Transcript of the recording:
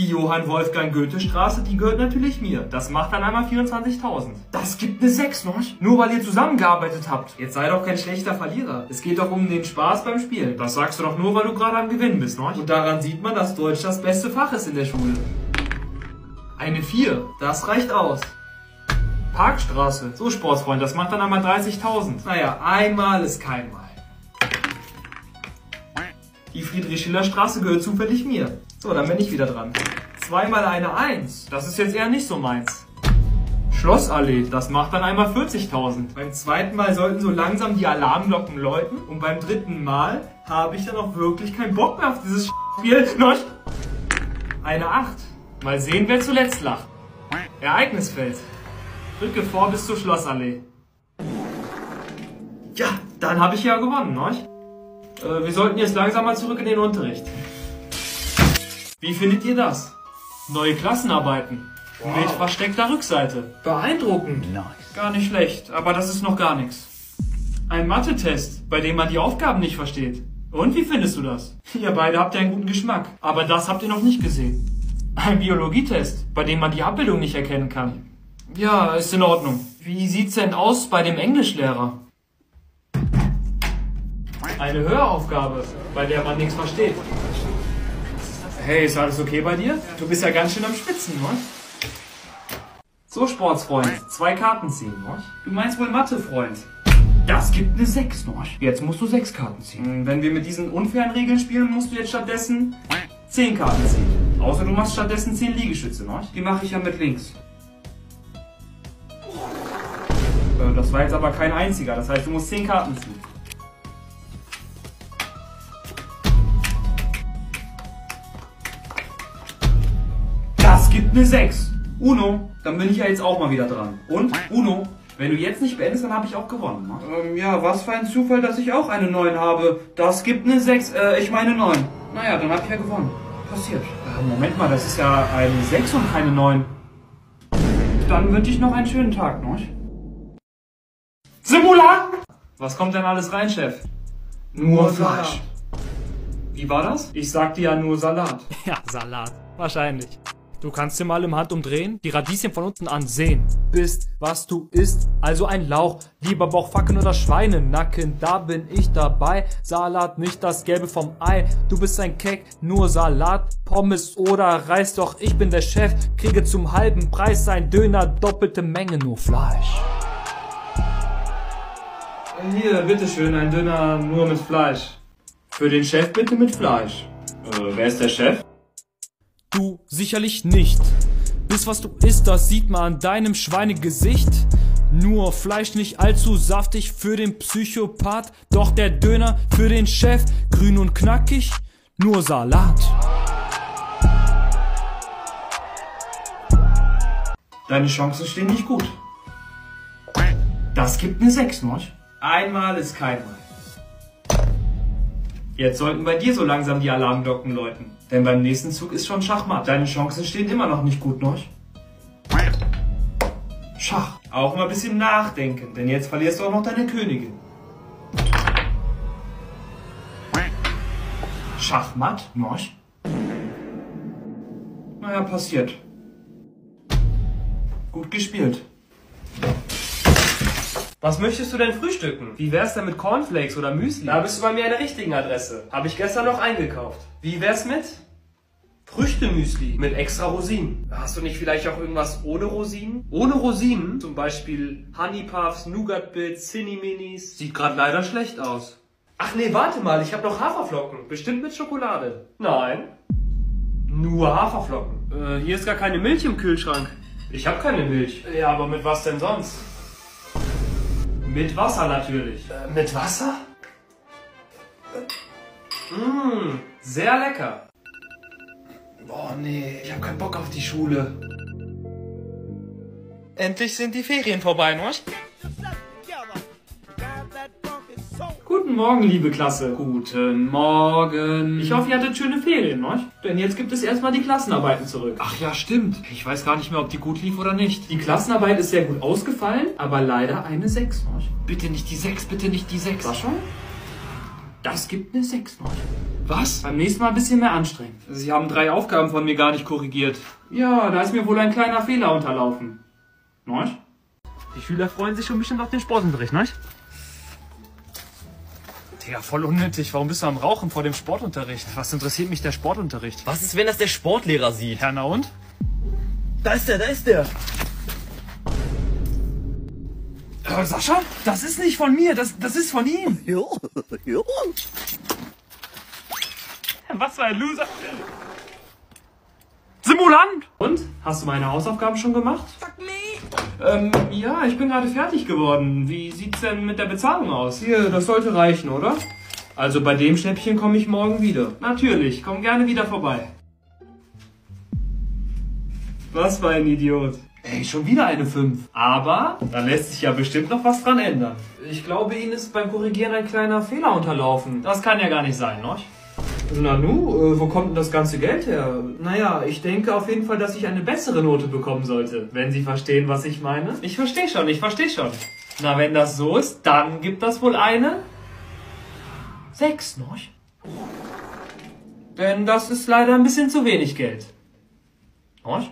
Die Johann Wolfgang Goethe Straße, die gehört natürlich mir. Das macht dann einmal 24.000. Das gibt eine 6, noch? Nur weil ihr zusammengearbeitet habt. Jetzt sei doch kein schlechter Verlierer. Es geht doch um den Spaß beim Spielen. Das sagst du doch nur, weil du gerade am Gewinnen bist, noch? Und daran sieht man, dass Deutsch das beste Fach ist in der Schule. Eine 4, das reicht aus. Parkstraße. So, Sportsfreund, das macht dann einmal 30.000. Naja, einmal ist kein Mal. Die Friedrich-Schiller-Straße gehört zufällig mir. So, dann bin ich wieder dran. Zweimal eine Eins. Das ist jetzt eher nicht so meins. Schlossallee, das macht dann einmal 40.000. Beim zweiten Mal sollten so langsam die Alarmglocken läuten. Und beim dritten Mal habe ich dann auch wirklich keinen Bock mehr auf dieses Spiel. Noch eine Acht. Mal sehen, wer zuletzt lacht. Ereignisfeld. Drücke vor bis zur Schlossallee. Ja, dann habe ich ja gewonnen, ne? Äh, wir sollten jetzt langsam mal zurück in den Unterricht. Wie findet ihr das? Neue Klassenarbeiten. Mit versteckter Rückseite. Beeindruckend. Nice. Gar nicht schlecht, aber das ist noch gar nichts. Ein Mathe-Test, bei dem man die Aufgaben nicht versteht. Und wie findest du das? Ihr beide habt ja einen guten Geschmack, aber das habt ihr noch nicht gesehen. Ein Biologietest, bei dem man die Abbildung nicht erkennen kann. Ja, ist in Ordnung. Wie sieht's denn aus bei dem Englischlehrer? Eine Höraufgabe, bei der man nichts versteht. Hey, ist alles okay bei dir? Du bist ja ganz schön am Schwitzen, ne? So, Sportsfreund, zwei Karten ziehen, ne? Du meinst wohl Mathe, Freund? Das gibt eine 6, ne? Jetzt musst du sechs Karten ziehen. Wenn wir mit diesen unfairen Regeln spielen, musst du jetzt stattdessen 10 Karten ziehen. Außer du machst stattdessen 10 Liegestütze, ne? Die mache ich ja mit links. Äh, Das war jetzt aber kein einziger, das heißt, du musst 10 Karten ziehen. Eine 6. Uno, dann bin ich ja jetzt auch mal wieder dran. Und, Uno, wenn du jetzt nicht beendest, dann habe ich auch gewonnen. Ne? Ähm, ja, was für ein Zufall, dass ich auch eine 9 habe. Das gibt eine 6, äh, ich meine 9. Naja, dann habe ich ja gewonnen. Passiert. Äh, Moment mal, das ist ja eine 6 und keine 9. Dann wünsche ich noch einen schönen Tag, ne? Simulat! Was kommt denn alles rein, Chef? Nur Fleisch. Wie war das? Ich sagte ja nur Salat. Ja, Salat. Wahrscheinlich. Du kannst dir mal im Handumdrehen, die Radieschen von unten ansehen. Bist, was du isst, also ein Lauch. Lieber Bauchfacken oder Schweinenacken, da bin ich dabei. Salat, nicht das Gelbe vom Ei. Du bist ein Keck, nur Salat, Pommes oder Reis. Doch ich bin der Chef, kriege zum halben Preis ein Döner, doppelte Menge, nur Fleisch. Hier, bitteschön, ein Döner nur mit Fleisch. Für den Chef bitte mit Fleisch. Äh, wer ist der Chef? Du sicherlich nicht. Bis was du isst, das sieht man an deinem Schweinegesicht. Nur Fleisch nicht allzu saftig für den Psychopath, doch der Döner für den Chef, grün und knackig, nur Salat. Deine Chancen stehen nicht gut. Das gibt eine 6, noch. Einmal ist kein Mal. Jetzt sollten bei dir so langsam die Alarmglocken läuten. Denn beim nächsten Zug ist schon Schachmatt. Deine Chancen stehen immer noch nicht gut, noch. Schach. Auch mal ein bisschen nachdenken, denn jetzt verlierst du auch noch deine Königin. Schachmatt, noch. Naja, passiert. Gut gespielt. Was möchtest du denn frühstücken? Wie wär's denn mit Cornflakes oder Müsli? Da bist du bei mir an der richtigen Adresse. Habe ich gestern noch eingekauft. Wie wär's mit? Früchtemüsli mit extra Rosinen. Hast du nicht vielleicht auch irgendwas ohne Rosinen? Ohne Rosinen? Zum Beispiel Honey Puffs, Nougat Bits, Cinni Minis. Sieht gerade leider schlecht aus. Ach nee, warte mal, ich habe noch Haferflocken. Bestimmt mit Schokolade. Nein. Nur Haferflocken. Äh, hier ist gar keine Milch im Kühlschrank. Ich habe keine Milch. Ja, aber mit was denn sonst? Mit Wasser natürlich. Äh, mit Wasser? Mmh, sehr lecker. Boah, nee, ich hab keinen Bock auf die Schule. Endlich sind die Ferien vorbei, ne? Guten Morgen, liebe Klasse. Guten Morgen. Ich hoffe, ihr hattet schöne Ferien, ne? Denn jetzt gibt es erstmal die Klassenarbeiten zurück. Ach ja, stimmt. Ich weiß gar nicht mehr, ob die gut lief oder nicht. Die Klassenarbeit ist sehr gut ausgefallen, aber leider eine 6, ne? Bitte nicht die 6, bitte nicht die 6. Was schon? Das gibt eine 6, ne? Was? Beim nächsten Mal ein bisschen mehr anstrengen. Sie haben drei Aufgaben von mir gar nicht korrigiert. Ja, da ist mir wohl ein kleiner Fehler unterlaufen. Nicht? Die Schüler freuen sich schon bestimmt auf den Sportunterricht, nicht? Digga, voll unnötig. Warum bist du am Rauchen vor dem Sportunterricht? Was interessiert mich der Sportunterricht? Was ist, wenn das der Sportlehrer sieht? Ja, na und? Da ist der, da ist der. Äh, Sascha? Das ist nicht von mir, das, das ist von ihm. Jo, jo. Was für ein Loser. Simulant! Und? Hast du meine Hausaufgaben schon gemacht? Fuck me. Ähm, ja, ich bin gerade fertig geworden. Wie sieht's denn mit der Bezahlung aus? Hier, das sollte reichen, oder? Also bei dem Schnäppchen komme ich morgen wieder. Natürlich, komm gerne wieder vorbei. Was für ein Idiot. Ey, schon wieder eine 5. Aber da lässt sich ja bestimmt noch was dran ändern. Ich glaube, Ihnen ist beim Korrigieren ein kleiner Fehler unterlaufen. Das kann ja gar nicht sein, noch? Nanu, äh, wo kommt denn das ganze Geld her? Naja, ich denke auf jeden Fall, dass ich eine bessere Note bekommen sollte. Wenn Sie verstehen, was ich meine. Ich verstehe schon, ich verstehe schon. Na, wenn das so ist, dann gibt das wohl eine... Sechs, noch? Denn das ist leider ein bisschen zu wenig Geld. Noch?